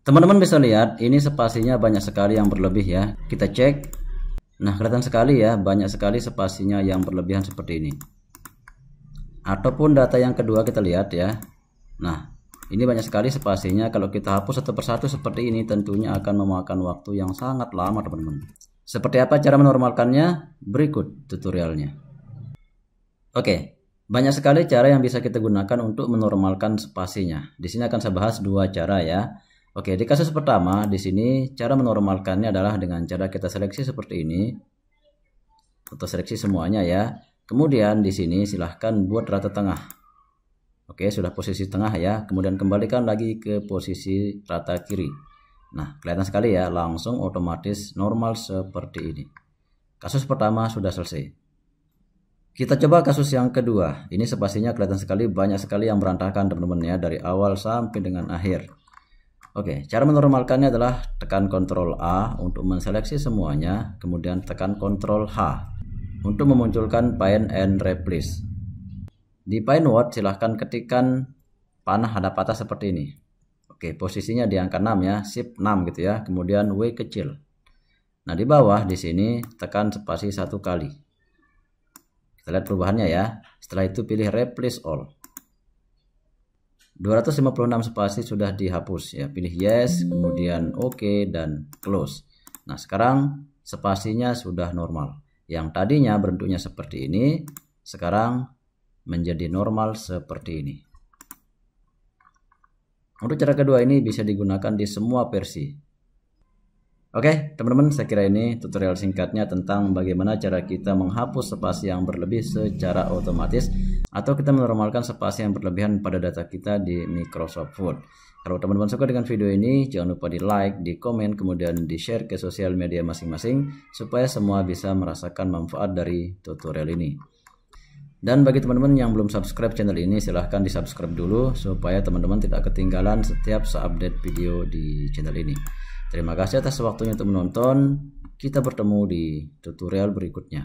Teman-teman bisa lihat ini spasinya banyak sekali yang berlebih ya. Kita cek. Nah, kelihatan sekali ya, banyak sekali spasinya yang berlebihan seperti ini. Ataupun data yang kedua kita lihat ya. Nah, ini banyak sekali spasinya. Kalau kita hapus satu persatu seperti ini tentunya akan memakan waktu yang sangat lama teman-teman. Seperti apa cara menormalkannya? Berikut tutorialnya. Oke, banyak sekali cara yang bisa kita gunakan untuk menormalkan spasinya. Di sini akan saya bahas dua cara ya. Oke, di kasus pertama di sini cara menormalkannya adalah dengan cara kita seleksi seperti ini. Atau seleksi semuanya ya. Kemudian di sini silahkan buat rata tengah. Oke, sudah posisi tengah ya. Kemudian kembalikan lagi ke posisi rata kiri. Nah, kelihatan sekali ya, langsung otomatis normal seperti ini. Kasus pertama sudah selesai. Kita coba kasus yang kedua. Ini spasinya kelihatan sekali banyak sekali yang berantakan teman-teman ya dari awal sampai dengan akhir. Oke, cara menormalkannya adalah tekan Ctrl A untuk menseleksi semuanya, kemudian tekan Ctrl H untuk memunculkan Find and Replace. Di Find Word silahkan ketikkan panah ada patah seperti ini. Oke, posisinya di angka 6 ya, Shift 6 gitu ya, kemudian W kecil. Nah, di bawah di sini tekan spasi satu kali. Kita lihat perubahannya ya. Setelah itu pilih Replace All. 256 spasi sudah dihapus ya. Pilih yes, kemudian oke OK, dan close. Nah, sekarang spasinya sudah normal. Yang tadinya bentuknya seperti ini, sekarang menjadi normal seperti ini. Untuk cara kedua ini bisa digunakan di semua versi. Oke, teman-teman, saya kira ini tutorial singkatnya tentang bagaimana cara kita menghapus spasi yang berlebih secara otomatis atau kita menormalkan spasi yang berlebihan pada data kita di Microsoft Word. Kalau teman-teman suka dengan video ini, jangan lupa di like, di komen, kemudian di share ke sosial media masing-masing supaya semua bisa merasakan manfaat dari tutorial ini. Dan bagi teman-teman yang belum subscribe channel ini, silahkan di subscribe dulu supaya teman-teman tidak ketinggalan setiap update video di channel ini. Terima kasih atas waktunya untuk menonton. Kita bertemu di tutorial berikutnya.